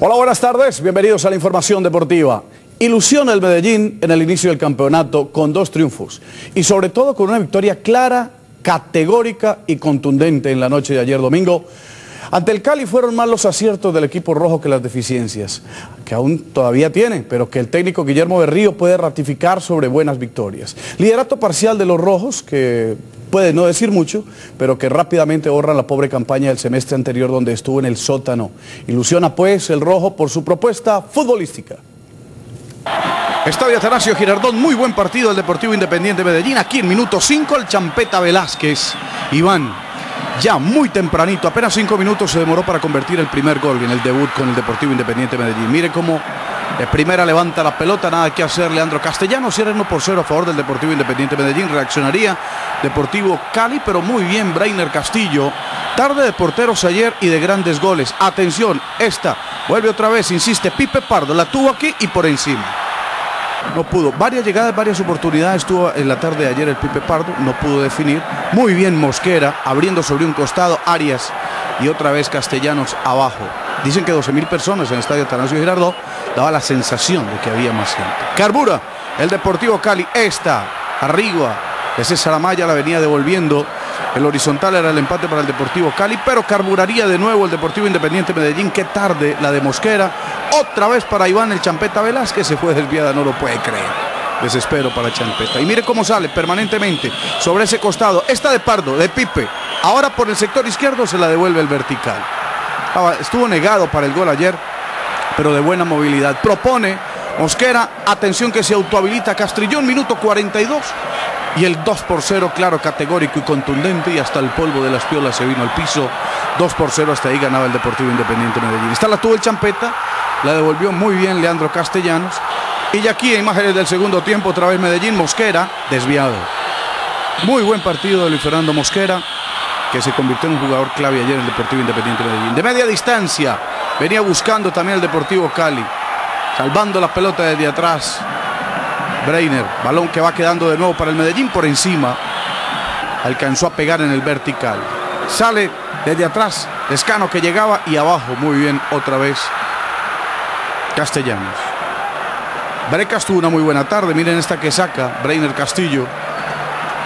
Hola, buenas tardes. Bienvenidos a la información deportiva. Ilusiona el Medellín en el inicio del campeonato con dos triunfos y sobre todo con una victoria clara, categórica y contundente en la noche de ayer domingo. Ante el Cali fueron más los aciertos del equipo rojo que las deficiencias, que aún todavía tiene, pero que el técnico Guillermo Berrío puede ratificar sobre buenas victorias. Liderato parcial de los rojos, que puede no decir mucho, pero que rápidamente borran la pobre campaña del semestre anterior donde estuvo en el sótano. Ilusiona pues el rojo por su propuesta futbolística. Estadio Atanasio Girardón, muy buen partido el Deportivo Independiente Medellín. Aquí en minuto 5 el Champeta Velázquez. Iván, ya muy tempranito, apenas 5 minutos se demoró para convertir el primer gol en el debut con el Deportivo Independiente Medellín. Mire cómo primera levanta la pelota, nada que hacer Leandro Castellanos, cierra 1 por 0 a favor del Deportivo Independiente Medellín. Reaccionaría Deportivo Cali, pero muy bien Brainer Castillo. Tarde de porteros ayer y de grandes goles. Atención, esta vuelve otra vez, insiste Pipe Pardo, la tuvo aquí y por encima. No pudo. Varias llegadas, varias oportunidades tuvo en la tarde de ayer el Pipe Pardo. No pudo definir. Muy bien Mosquera, abriendo sobre un costado. Arias y otra vez Castellanos abajo. Dicen que 12 mil personas en el estadio Atanasio Girardot daba la sensación de que había más gente. Carbura, el Deportivo Cali, esta, arriba, ese Saramaya la venía devolviendo. El horizontal era el empate para el Deportivo Cali, pero carburaría de nuevo el Deportivo Independiente Medellín. Qué tarde la de Mosquera. Otra vez para Iván el Champeta Velázquez. Se fue desviada, no lo puede creer. Desespero para Champeta. Y mire cómo sale permanentemente sobre ese costado. Esta de Pardo, de Pipe. Ahora por el sector izquierdo se la devuelve el vertical. Estuvo negado para el gol ayer, pero de buena movilidad. Propone Mosquera, atención que se autohabilita Castrillón, minuto 42. Y el 2 por 0, claro, categórico y contundente. Y hasta el polvo de las piolas se vino al piso. 2 por 0, hasta ahí ganaba el Deportivo Independiente Medellín. Esta la tuvo el Champeta, la devolvió muy bien Leandro Castellanos. Y ya aquí, imágenes del segundo tiempo, otra vez Medellín, Mosquera, desviado. Muy buen partido de Luis Fernando Mosquera, que se convirtió en un jugador clave ayer en el Deportivo Independiente Medellín. De media distancia, venía buscando también el Deportivo Cali, salvando la pelota desde atrás. Breiner, balón que va quedando de nuevo para el Medellín por encima. Alcanzó a pegar en el vertical. Sale desde atrás, Escano que llegaba y abajo, muy bien, otra vez Castellanos. Brecas tuvo una muy buena tarde, miren esta que saca Breiner Castillo.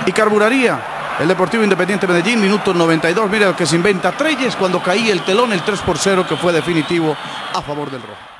Y carburaría el Deportivo Independiente Medellín, minuto 92, mira lo que se inventa Treyes cuando caía el telón, el 3 por 0 que fue definitivo a favor del rojo.